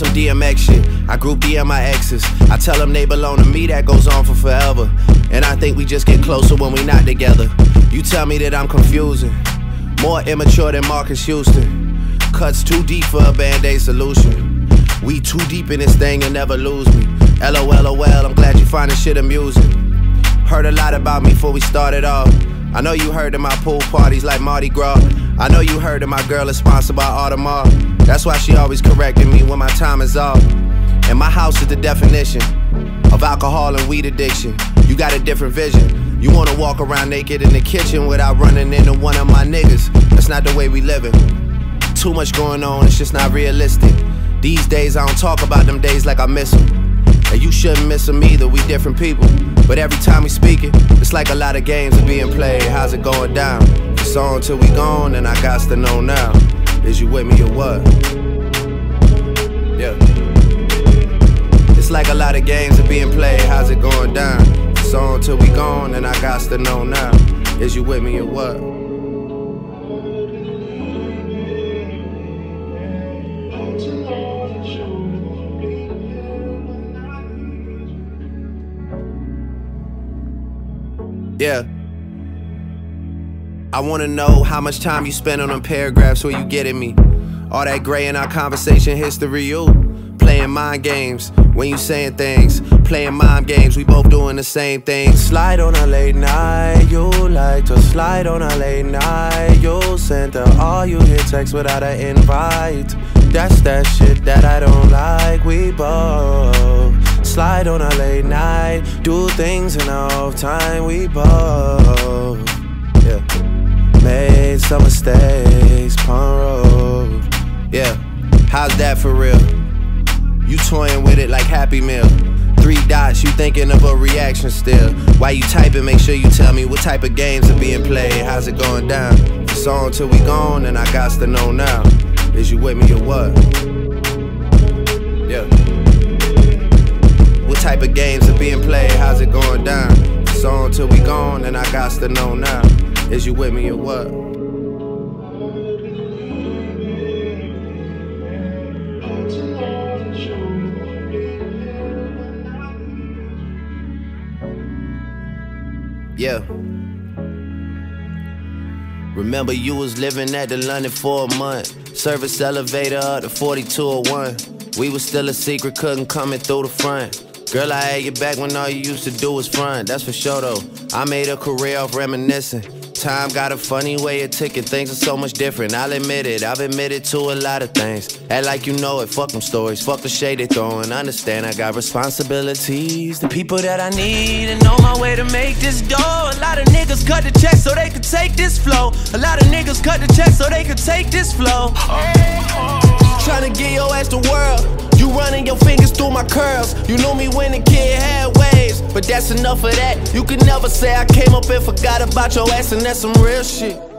some DMX shit. I group DM my exes. I tell them they belong to me, that goes on for forever. And I think we just get closer when we not together. You tell me that I'm confusing. More immature than Marques Houston. Cuts too deep for a band aid solution. We too deep in this thing and never lose me. LOL, I'm glad you find this shit amusing. Heard a lot about me before we started off. I know you heard of my pool parties like Mardi Gras. I know you heard that my girl is sponsored by Audemars. That's why she always correcting me when my time is off. And my house is the definition of alcohol and weed addiction. You got a different vision. You wanna walk around naked in the kitchen without running into one of my niggas. That's not the way we living. Too much going on, it's just not realistic. These days I don't talk about them days like I miss them. And you shouldn't miss them either, we different people. But every time we speak it, it's like a lot of games are being played. How's it going down? It's on till we gone, and I got to know now. Is you with me or what? Yeah. It's like a lot of games are being played. How's it going down? It's on till we gone, and I got to know now. Is you with me or what? Yeah. I wanna know how much time you spend on them paragraphs where you getting me. All that gray in our conversation history, you playing mind games when you saying things, playing mind games. We both doing the same thing. Slide on a late night, you like to slide on a late night. You send her all you hit text without an invite. That's that shit that I don't like. We both slide on a late night, do things in off time. We both, made some mistakes, pun road. Yeah, how's that for real? You toying with it like Happy Meal. Three dots, you thinking of a reaction still. While you typing, make sure you tell me what type of games are being played. How's it going down? It's on till we gone, and I got to know now. Is you with me or what? Yeah. What type of games are being played? How's it going down? It's on till we gone, and I got to know now. Is you with me or what? Yeah. Remember you was living at the London for a month. Service elevator up to 4201. We was still a secret, couldn't come in through the front. Girl, I had your back when all you used to do was front. That's for sure though. I made a career off reminiscing. Time got a funny way of ticking, things are so much different. I'll admit it, I've admitted to a lot of things. Act like you know it, fuck them stories, fuck the shade they throwing. Understand I got responsibilities, the people that I need, and on my way to make this dough. A lot of niggas cut the check so they could take this flow. A lot of niggas cut the check so they could take this flow. Trying to get your ass the world. You running your fingers through my curls. You knew me when the kid had waves, but that's enough of that. You can never say I came up and forgot about your ass, and that's some real shit.